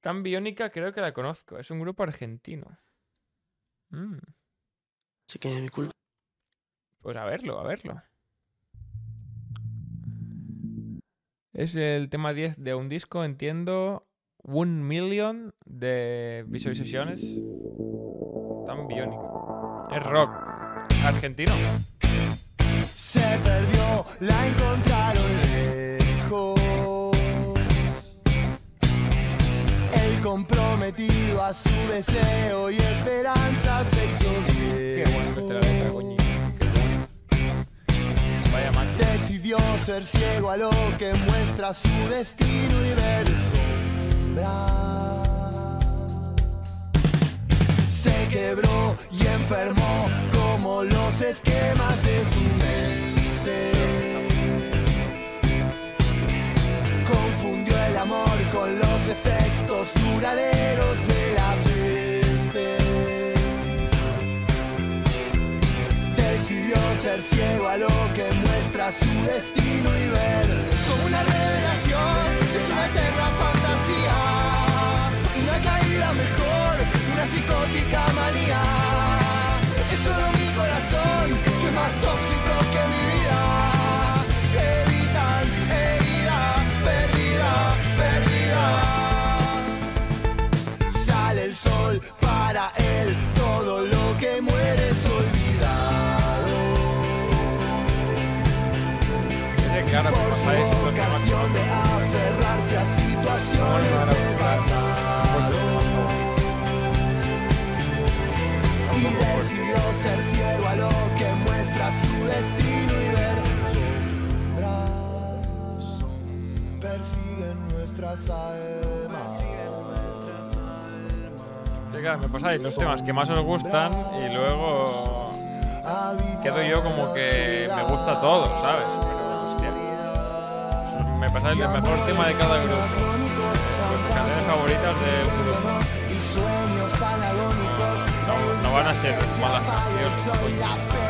Tan Biónica creo que la conozco. Es un grupo argentino. Mm, Así que es mi culpa. Pues a verlo, a verlo. Es el tema 10 de un disco, entiendo. Un million de visualizaciones. Tan biónico. Es rock argentino. Se perdió, la encontraron comprometido a su deseo y esperanza se hizo Qué bueno que la letra. Vaya. Decidió ser ciego a lo que muestra su destino y ver sombras. Se quebró y enfermó como los esquemas de su mente. Confundió el amor con los efectos duraderos de la peste. Decidió ser ciego a lo que muestra su destino y ver como una revelación es una eterna fantasía, una caída mejor, una psicótica manía. Es solo mi corazón que más tóxico para él, todo lo que muere es olvidado. Por su ocasión de aferrarse a situaciones del pasado. Y decidió ser ciego a lo que muestra su destino y ver sombras persiguen nuestras almas. Claro, me pasáis los temas que más os gustan y luego quedo yo como que me gusta todo, ¿sabes? Pero. Me pasáis el mejor tema de cada grupo. Vuestras canciones favoritas grupo. Tan agónicos. No, no van a ser malas canciones.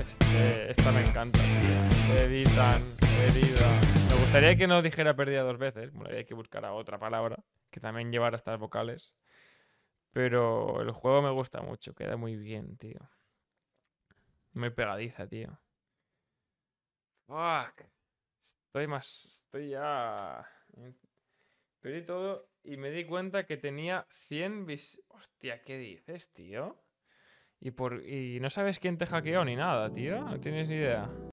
Este, esta me encanta. Editan, herida. Me gustaría que no dijera perdida dos veces, me hay que buscar otra palabra que también llevara estas vocales. Pero el juego me gusta mucho, queda muy bien, tío. Muy pegadiza, tío. Fuck. Estoy más. Estoy ya. en- Perdí todo y me di cuenta que tenía 100 vis. Hostia, ¿qué dices, tío? Y, por... y no sabes quién te hackeó ni nada, tío. No tienes ni idea.